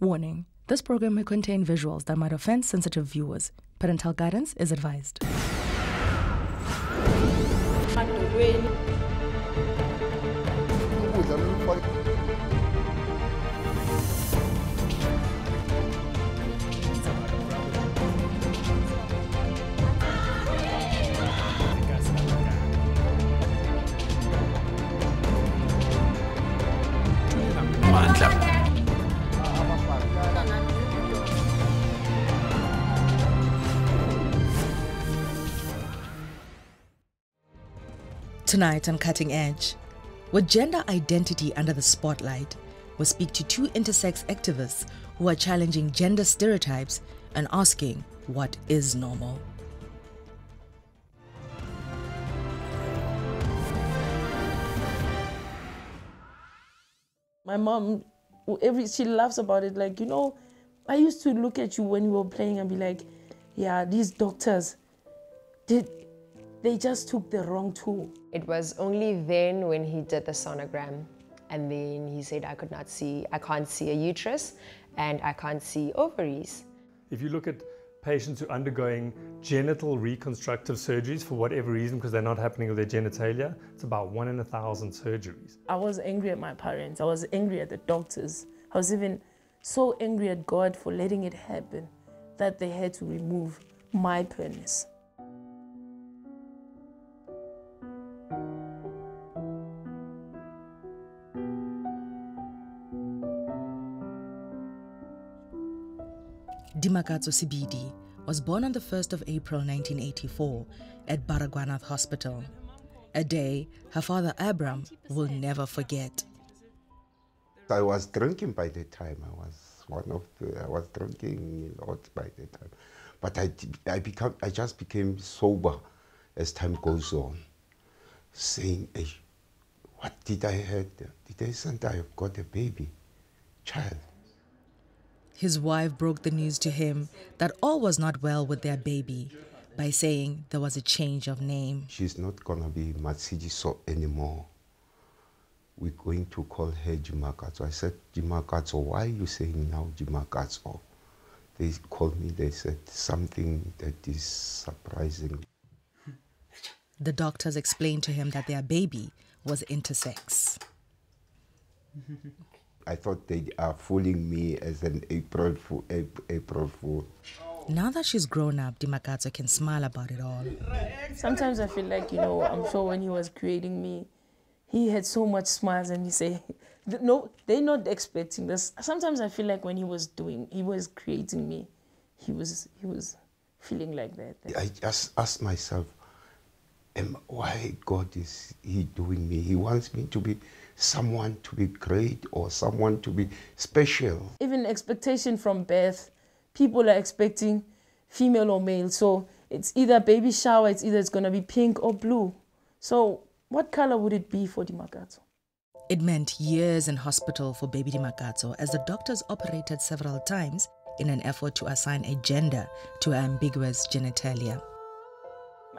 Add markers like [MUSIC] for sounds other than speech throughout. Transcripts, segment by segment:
Warning this program may contain visuals that might offend sensitive viewers. Parental guidance is advised. Tonight on Cutting Edge, with gender identity under the spotlight, we'll speak to two intersex activists who are challenging gender stereotypes and asking what is normal. My mom, every she laughs about it. Like you know, I used to look at you when you were playing and be like, "Yeah, these doctors, did they just took the wrong tool." It was only then when he did the sonogram and then he said I could not see, I can't see a uterus and I can't see ovaries. If you look at patients who are undergoing genital reconstructive surgeries for whatever reason, because they're not happening with their genitalia, it's about one in a thousand surgeries. I was angry at my parents. I was angry at the doctors. I was even so angry at God for letting it happen that they had to remove my penis. Dimakatso Sibidi was born on the 1st of April 1984 at Baragwanath Hospital, a day her father Abram will never forget. I was drinking by the time. I was one of the, I was drinking a lot by the time. But I, I, become, I just became sober as time goes on, saying, hey, what did I have? Did I say I have got a baby, child? His wife broke the news to him that all was not well with their baby by saying there was a change of name. She's not going to be Matsidiso anymore. We're going to call her Dimakatso. I said, Dimakatso, why are you saying now Dimakatso? They called me, they said something that is surprising. The doctors explained to him that their baby was intersex. [LAUGHS] I thought they are fooling me as an April fool. April fool. Now that she's grown up, Dimakatso can smile about it all. Sometimes I feel like, you know, I'm sure when he was creating me, he had so much smiles and he say, no, they're not expecting this. Sometimes I feel like when he was doing, he was creating me, he was, he was feeling like that. I just ask myself, am, why God is he doing me? He wants me to be someone to be great or someone to be special. Even expectation from birth, people are expecting female or male. So it's either baby shower, it's either it's gonna be pink or blue. So what color would it be for Dimakatso? It meant years in hospital for baby Dimakatso as the doctors operated several times in an effort to assign a gender to her ambiguous genitalia.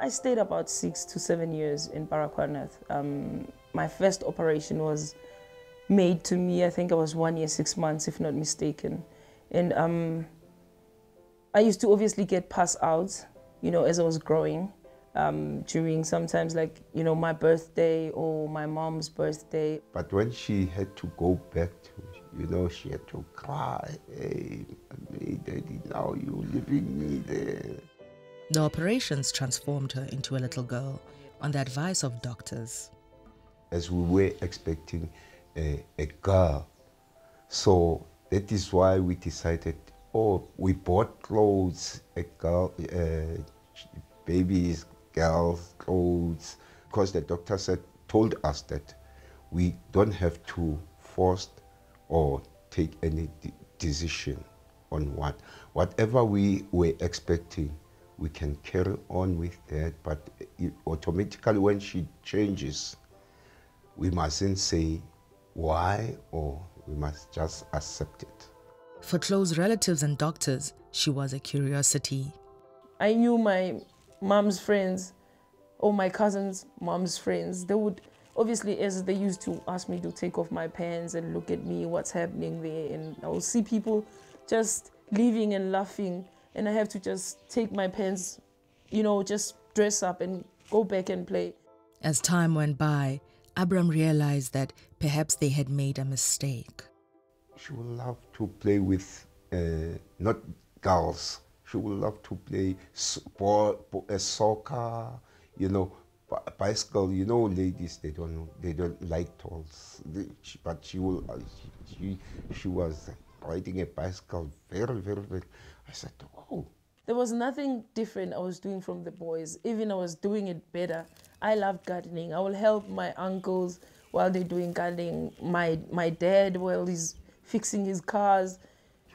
I stayed about six to seven years in Baragwanath. Um, my first operation was made to me, I think I was one year, six months, if not mistaken. And um, I used to obviously get passed out, you know, as I was growing. Um, during sometimes like, you know, my birthday or my mom's birthday. But when she had to go back to, you know, she had to cry, hey, daddy, now you leaving me there. The operations transformed her into a little girl on the advice of doctors. As we were expecting a, a girl. So that is why we decided, oh, we bought clothes, a girl, uh, babies, girls, clothes, because the doctor said, told us that we don't have to force or take any de decision on what. Whatever we were expecting, we can carry on with that, but it, automatically when she changes, we mustn't say why or we must just accept it. For close relatives and doctors, she was a curiosity. I knew my mom's friends or my cousin's mom's friends. They would obviously as they used to ask me to take off my pants and look at me what's happening there and i would see people just leaving and laughing and i have to just take my pants you know just dress up and go back and play As time went by, Abram realized that perhaps they had made a mistake. She would love to play with uh, not girls. She would love to play sport, uh, soccer, you know, bicycle. You know, ladies they don't they don't like dolls. But she will. uh, She she was riding a bicycle very very very. I said, oh. There was nothing different I was doing from the boys. Even I was doing it better. I love gardening. I will help my uncles while they're doing gardening. My my dad while he's fixing his cars.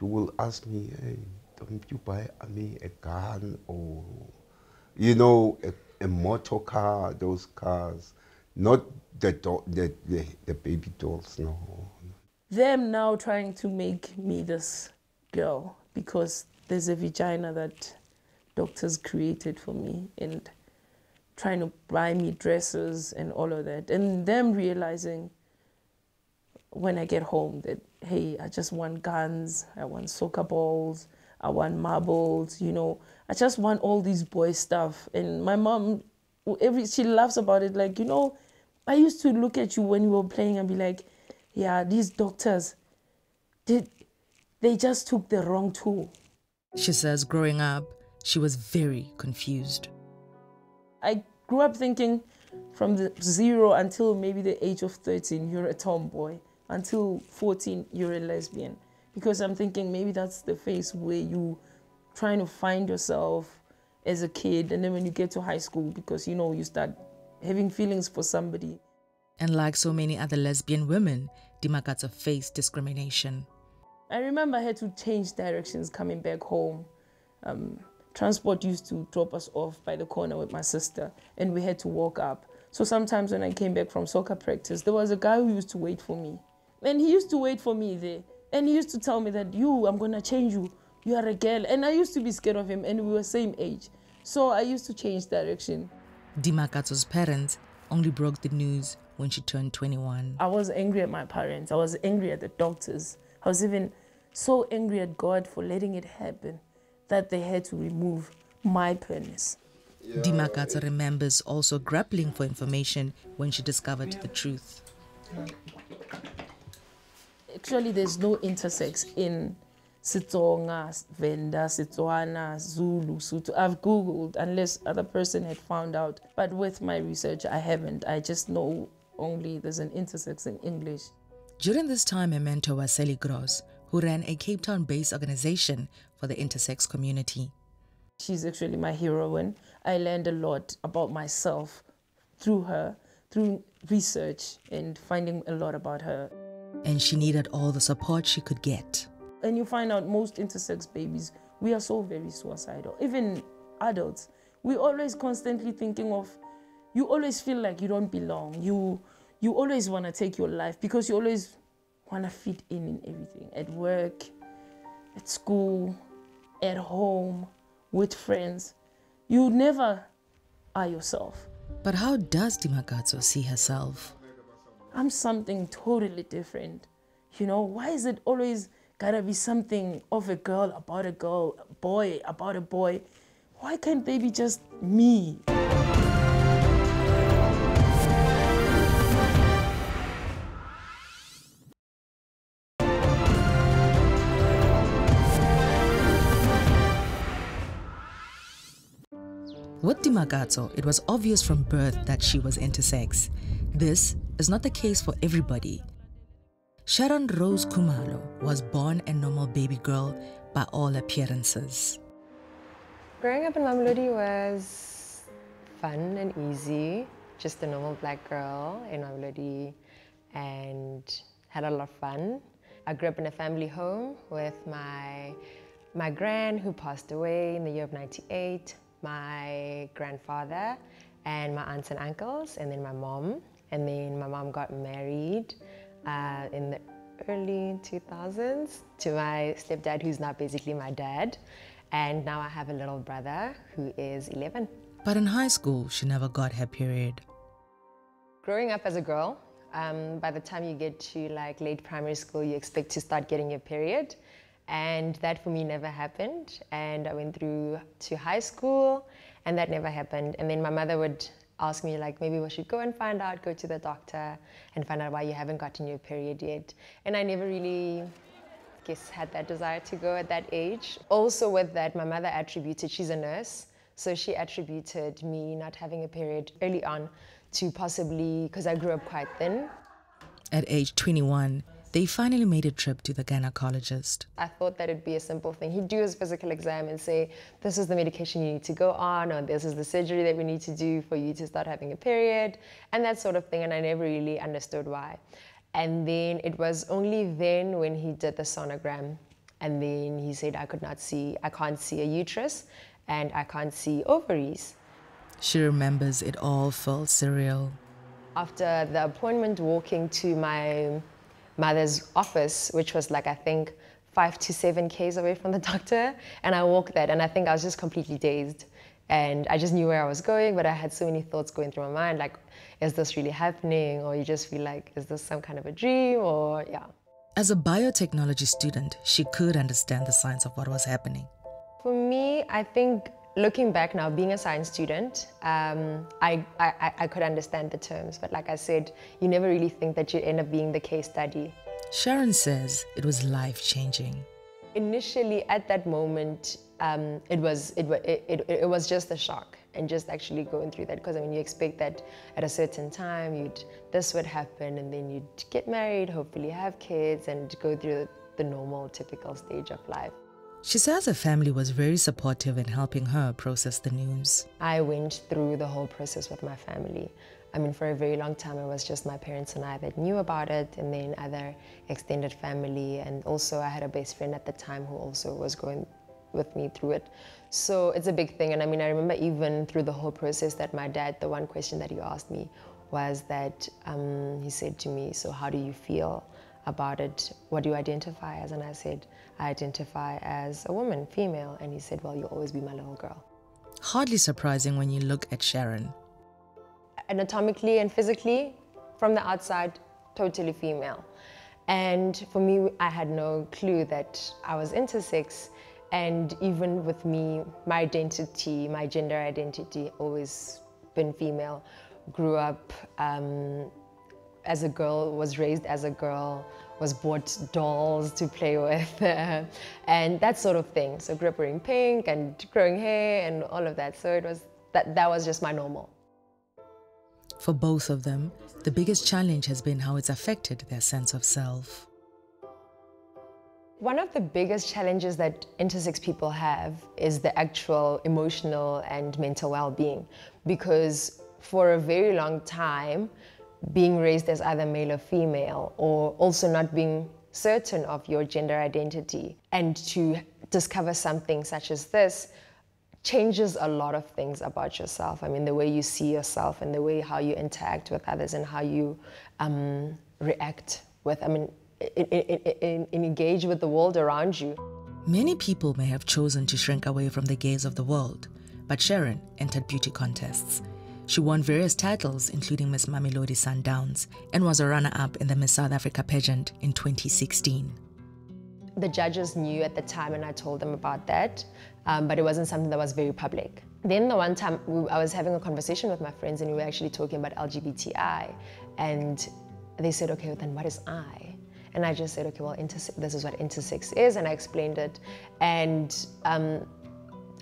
you will ask me, hey, don't you buy me a gun or, you know, a, a motor car, those cars, not the, do- the, the, the baby dolls, no. Them now trying to make me this girl because there's a vagina that doctors created for me and trying to buy me dresses and all of that. And them realizing when I get home that, hey, I just want guns, I want soccer balls, I want marbles, you know, I just want all these boy stuff. And my mom, every she laughs about it, like, you know, I used to look at you when you were playing and be like, yeah, these doctors, did they just took the wrong tool. She says growing up, she was very confused. I grew up thinking from the zero until maybe the age of 13, you're a tomboy. Until 14, you're a lesbian. Because I'm thinking maybe that's the phase where you trying to find yourself as a kid. And then when you get to high school, because you know, you start having feelings for somebody. And like so many other lesbian women, Dimakatso faced discrimination. I remember I had to change directions coming back home. Um, transport used to drop us off by the corner with my sister, and we had to walk up. So sometimes when I came back from soccer practice, there was a guy who used to wait for me. And he used to wait for me there. And he used to tell me that, you, I'm going to change you. You are a girl. And I used to be scared of him, and we were same age. So I used to change direction. Dimakatso's parents only broke the news when she turned 21. I was angry at my parents. I was angry at the doctors. I was even so angry at God for letting it happen that they had to remove my penis. Dimakatso remembers also grappling for information when she discovered the truth. Actually, there's no intersex in Xitsonga, Venda, Setswana, Zulu, Sotho. I've Googled unless other person had found out. But with my research, I haven't. I just know only there's an intersex in English. During this time, her mentor was Sally Gross, who ran a Cape Town based organization for the intersex community. She's actually my heroine. I learned a lot about myself through her, through research and finding a lot about her. And she needed all the support she could get. And you find out most intersex babies, we are so very suicidal. Even adults, we always constantly thinking of, you always feel like you don't belong. You, you always want to take your life because you always want to fit in in everything at work, at school, at home, with friends. You never are yourself. But how does Dimakatso see herself? I'm something totally different. You know, why is it always gotta be something of a girl about a girl, boy about a boy? Why can't they be just me? With Dimakatso, it was obvious from birth that she was intersex. This is not the case for everybody. Sharon Rose Khumalo was born a normal baby girl by all appearances. Growing up in Mamelodi was fun and easy. Just a normal black girl in Mamelodi and had a lot of fun. I grew up in a family home with my, my gran who passed away in the year of 98, my grandfather and my aunts and uncles, and then my mom. And then my mom got married uh, in the early 2000s to my stepdad, who's now basically my dad. And now I have a little brother who is 11. But in high school, she never got her period. Growing up as a girl, um, by the time you get to like late primary school, you expect to start getting your period. And that for me never happened. And I went through to high school and that never happened. And then my mother would ask me like, maybe we should go and find out, go to the doctor and find out why you haven't gotten your period yet. And I never really guess had that desire to go at that age. Also with that, my mother attributed, she's a nurse, so she attributed me not having a period early on to possibly, because I grew up quite thin. At age 21, they finally made a trip to the gynecologist. I thought that it'd be a simple thing. He'd do his physical exam and say, this is the medication you need to go on, or this is the surgery that we need to do for you to start having a period, and that sort of thing, and I never really understood why. And then it was only then when he did the sonogram, and then he said I could not see, I can't see a uterus, and I can't see ovaries. She remembers it all felt surreal. After the appointment, walking to my mother's office, which was like, I think, five to seven Ks away from the [LAUGHS] doctor. And I walked that, and I think I was just completely dazed. And I just knew where I was going, but I had so many thoughts going through my mind like, is this really happening? Or you just feel like, is this some kind of a dream? Or, yeah. As a biotechnology student, she could understand the signs of what was happening. For me, I think looking back now, being a science student, um, I, I, I could understand the terms, but like I said, you never really think that you end up being the case study. Sharon says it was life changing. Initially, at that moment, um, it was it, it, it, it was just a shock and just actually going through that because I mean you expect that at a certain time you'd this would happen and then you'd get married, hopefully have kids and go through the, the normal typical stage of life. She says her family was very supportive in helping her process the news. I went through the whole process with my family. I mean, for a very long time, it was just my parents and I that knew about it, and then other extended family. And also, I had a best friend at the time who also was going with me through it. So it's a big thing. And I mean, I remember even through the whole process that my dad, the one question that he asked me was that um, he said to me, So, how do you feel? About it, what do you identify as? And I said, I identify as a woman, female. And he said, well, you'll always be my little girl. Hardly surprising when you look at Sharon. Anatomically and physically, from the outside, totally female. And for me, I had no clue that I was intersex. And even with me, my identity, my gender identity, always been female. Grew up um, as a girl, was raised as a girl, was bought dolls to play with, [LAUGHS] and that sort of thing. So grew up wearing pink and growing hair and all of that. So it was that that was just my normal. For both of them, the biggest challenge has been how it's affected their sense of self. One of the biggest challenges that intersex people have is the actual emotional and mental well-being because for a very long time being raised as either male or female, or also not being certain of your gender identity. And to discover something such as this changes a lot of things about yourself. I mean, the way you see yourself and the way how you interact with others and how you um, react with, I mean, in, in, in, engage with the world around you. Many people may have chosen to shrink away from the gaze of the world, but Sharon entered beauty contests she won various titles, including Miss Mamelodi Sundowns, and was a runner up in the Miss South Africa pageant in 2016. The judges knew at the time, and I told them about that, um, but it wasn't something that was very public. Then, the one time we, I was having a conversation with my friends, and we were actually talking about LGBTI, and they said, Okay, well, then what is I? And I just said, Okay, well, this is what intersex is, and I explained it. And um,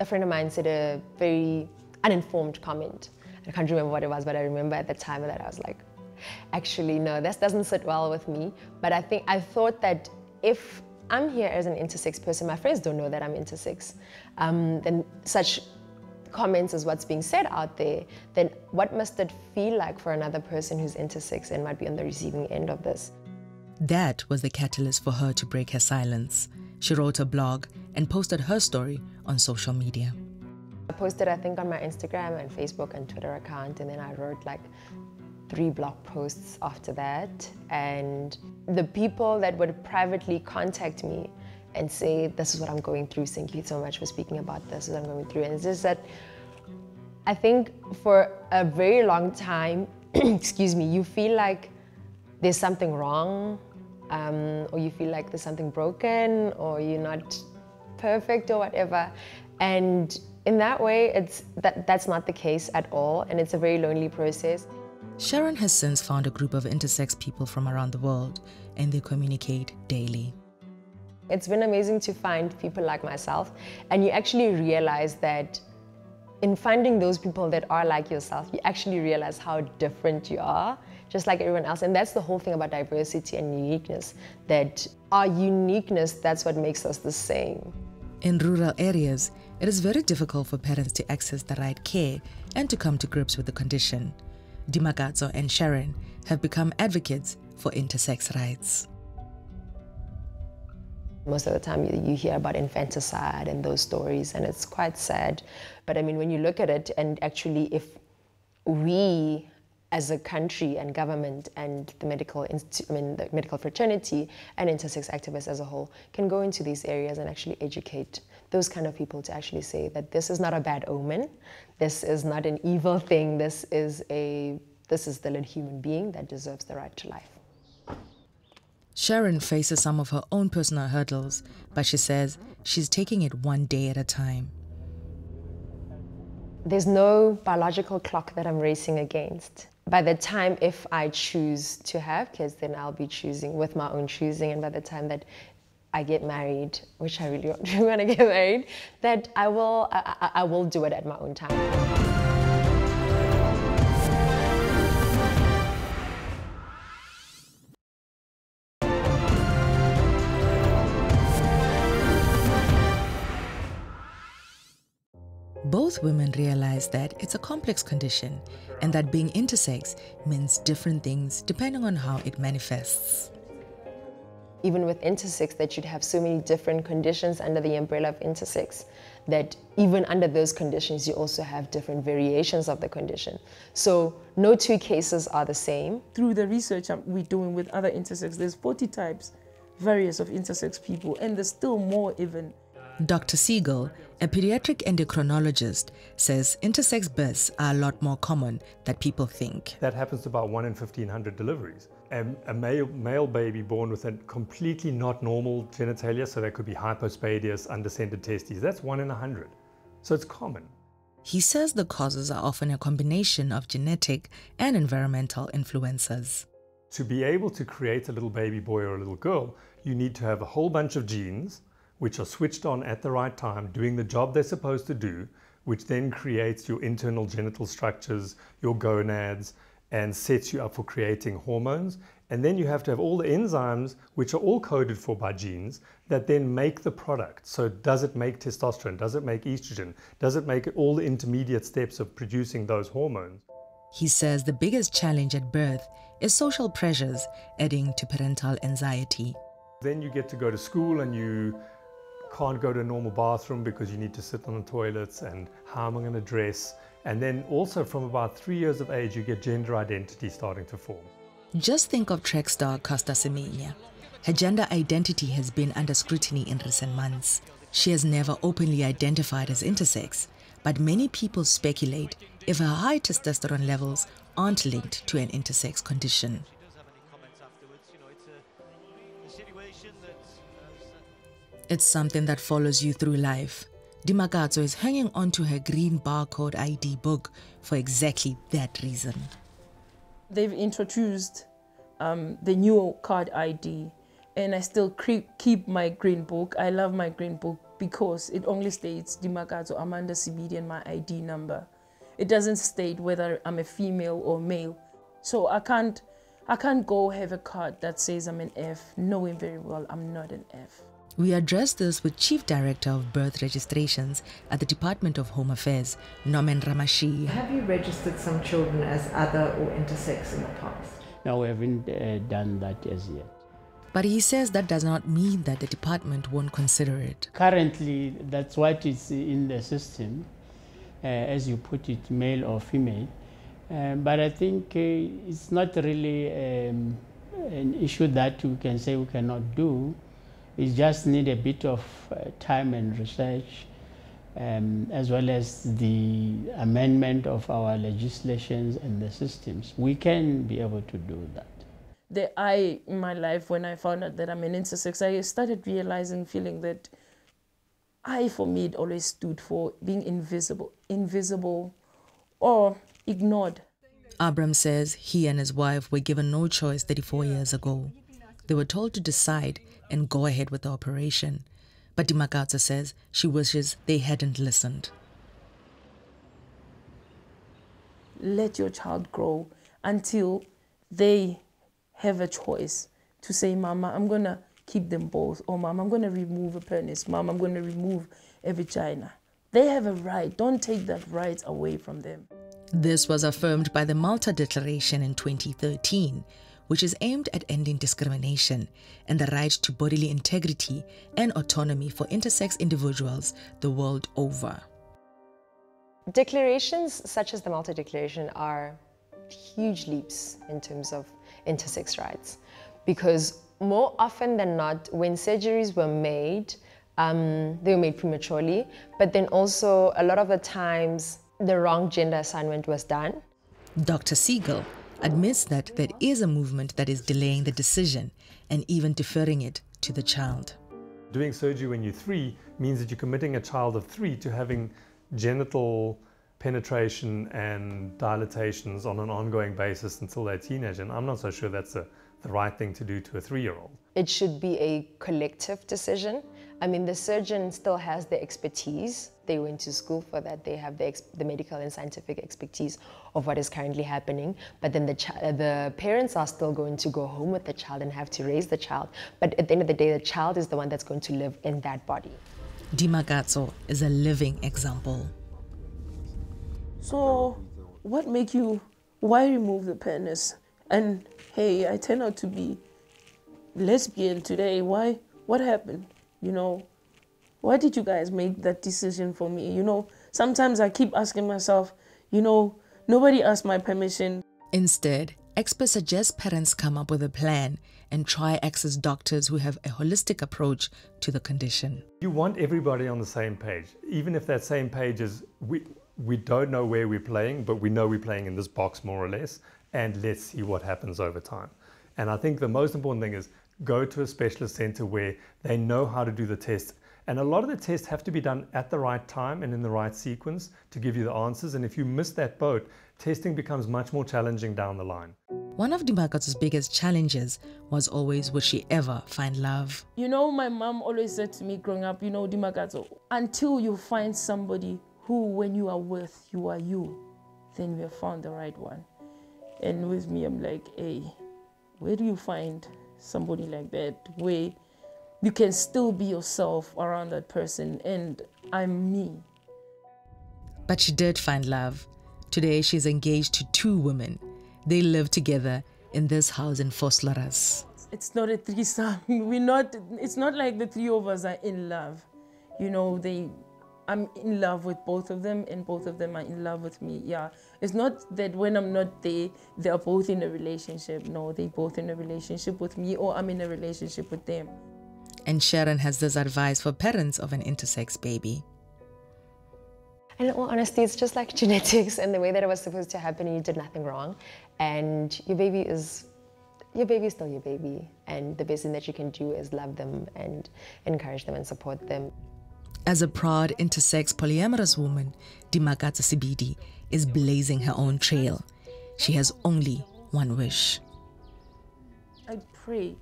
a friend of mine said a very uninformed comment I can't remember what it was, but I remember at the time that I was like, actually, no, this doesn't sit well with me. But I think I thought that if I'm here as an intersex person, my friends don't know that I'm intersex, um, then such comments as what's being said out there, then what must it feel like for another person who's intersex and might be on the receiving end of this? That was the catalyst for her to break her silence. She wrote a blog and posted her story on social media. I posted, I think, on my Instagram and Facebook and Twitter account, and then I wrote like three blog posts after that. And the people that would privately contact me and say, This is what I'm going through, thank you so much for speaking about this, this is what I'm going through. And it's just that I think for a very long time, [CLEARS THROAT] excuse me, you feel like there's something wrong, um, or you feel like there's something broken, or you're not perfect, or whatever. And in that way, it's that that's not the case at all, and it's a very lonely process. Sharon has since found a group of intersex people from around the world, and they communicate daily. It's been amazing to find people like myself, and you actually realize that in finding those people that are like yourself, you actually realize how different you are, just like everyone else. And that's the whole thing about diversity and uniqueness, that our uniqueness, that's what makes us the same. In rural areas, it is very difficult for parents to access the right care and to come to grips with the condition. Dimakatso and Sharon have become advocates for intersex rights. Most of the time, you, you, hear about infanticide and those stories, and it's quite sad. But I mean, when you look at it, and actually, if we as a country and government and the medical, I mean, the medical fraternity and intersex activists as a whole can go into these areas and actually educate those kind of people to actually say that this is not a bad omen, this is not an evil thing, this is a this is still a human being that deserves the right to life. Sharon faces some of her own personal hurdles, but she says she's taking it one day at a time. There's no biological clock that I'm racing against. By the time if I choose to have kids, then I'll be choosing with my own choosing. And by the time that I get married, which I really [LAUGHS] want to get married, that I will, I, I will do it at my own time. Both women realize that it's a complex condition and that being intersex means different things depending on how it manifests. Even with intersex, that you'd have so many different conditions under the umbrella of intersex, that even under those conditions, you also have different variations of the condition. So no two cases are the same. Through the research we're doing with other intersex, there's 40 types, various of intersex people, and there's still more even. Dr. Siegel, a pediatric endocrinologist, says intersex births are a lot more common than people think. That happens to about 1 in 1,500 deliveries. A male, male baby born with a completely not normal genitalia, so that could be hypospadias, undescended testes, that's 1 in 100. So it's common. He says the causes are often a combination of genetic and environmental influences. To be able to create a little baby boy or a little girl, you need to have a whole bunch of genes which are switched on at the right time, doing the job they're supposed to do, which then creates your internal genital structures, your gonads, and sets you up for creating hormones. And then you have to have all the enzymes, which are all coded for by genes, that then make the product. So does it make testosterone? Does it make estrogen? Does it make all the intermediate steps of producing those hormones? He says the biggest challenge at birth is social pressures, adding to parental anxiety. Then you get to go to school and you can't go to a normal bathroom because you need to sit on the toilets and how am I going to dress? And then also from about three years of age, you get gender identity starting to form. Just think of track star Caster Semenya. Her gender identity has been under scrutiny in recent months. She has never openly identified as intersex, but many people speculate if her high testosterone levels aren't linked to an intersex condition. It's something that follows you through life. Dimakatso is hanging on to her green barcode ID book for exactly that reason. They've introduced um, the new card ID, and I still keep my green book. I love my green book because it only states Dimakatso Amanda Sibidi and my ID number. It doesn't state whether I'm a female or male. So I can't, I can't go have a card that says I'm an F, knowing very well I'm not an F. We addressed this with Chief Director of Birth Registrations at the Department of Home Affairs, Norman Ramashi. Have you registered some children as other or intersex in the past? No, we haven't uh, done that as yet. But he says that does not mean that the department won't consider it. Currently, that's what is in the system, uh, as you put it, male or female. Uh, but I think uh, it's not really um, an issue that we can say we cannot do. We just need a bit of uh, time and research um, as well as the amendment of our legislations and the systems, we can be able to do that. The I in my life, when I found out that I'm an intersex, I started realizing, feeling that I, for me, it always stood for being invisible, invisible or ignored. Abram says he and his wife were given no choice 34 years ago. They were told to decide and go ahead with the operation. But Dimakatso says she wishes they hadn't listened. Let your child grow until they have a choice to say, Mama, I'm going to keep them both. Or, Mom, I'm going to remove a penis. Mom, I'm going to remove a vagina. They have a right. Don't take that right away from them. This was affirmed by the Malta Declaration in 2013, which is aimed at ending discrimination and the right to bodily integrity and autonomy for intersex individuals the world over. Declarations such as the Malta Declaration are huge leaps in terms of intersex rights because more often than not, when surgeries were made, um, they were made prematurely, but then also a lot of the times the wrong gender assignment was done. Dr. Siegel admits that there is a movement that is delaying the decision and even deferring it to the child. Doing surgery when you're three means that you're committing a child of three to having genital penetration and dilatations on an ongoing basis until they're teenage. And I'm not so sure that's a, the right thing to do to a three-year-old. It should be a collective decision. I mean, the surgeon still has the expertise. They went to school for that. They have the, the medical and scientific expertise of what is currently happening. But then the, the parents are still going to go home with the child and have to raise the child. But at the end of the day, the child is the one that's going to live in that body. Dimakatso is a living example. So, what make you, why remove the penis? And hey, I turn out to be lesbian today. Why? What happened? You know, why did you guys make that decision for me? You know, sometimes I keep asking myself, you know, nobody asked my permission. Instead, experts suggest parents come up with a plan and try access doctors who have a holistic approach to the condition. You want everybody on the same page, even if that same page is we we don't know where we're playing, but we know we're playing in this box more or less, and let's see what happens over time. And I think the most important thing is go to a specialist center where they know how to do the test. And a lot of the tests have to be done at the right time and in the right sequence to give you the answers. And if you miss that boat, testing becomes much more challenging down the line. One of Dimakatso's biggest challenges was always would she ever find love? You know, my mom always said to me growing up, you know, Dimakatso, until you find somebody who, when you are with, you are you, then we have found the right one. And with me, I'm like, hey, where do you find somebody like that where you can still be yourself around that person and I'm me? But she did find love. Today, she's engaged to two women. They live together in this house in Vosloorus. It's not a threesome. [LAUGHS] We're not, it's not like the three of us are in love. You know, they I'm in love with both of them and both of them are in love with me. Yeah. It's not that when I'm not there, they're both in a relationship. No, they're both in a relationship with me or I'm in a relationship with them. And Sharon has this advice for parents of an intersex baby. In all honesty, it's just like [LAUGHS] genetics and the way that it was supposed to happen you did nothing wrong. And your baby is your baby is still your baby. And the best thing that you can do is love them and encourage them and support them. As a proud intersex polyamorous woman, Dimakatso Sibidi is blazing her own trail. She has only one wish. I pray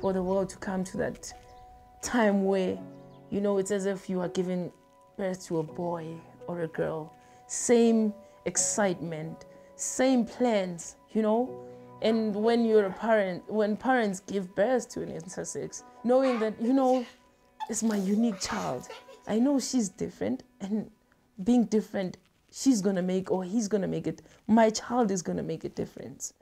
for the world to come to that time where, you know, it's as if you are giving birth to a boy or a girl. Same excitement, same plans, you know? And when you're a parent, when parents give birth to an intersex, knowing that, you know, it's my unique child. I know she's different, and being different, she's gonna make or he's gonna make it. My child is gonna make a difference.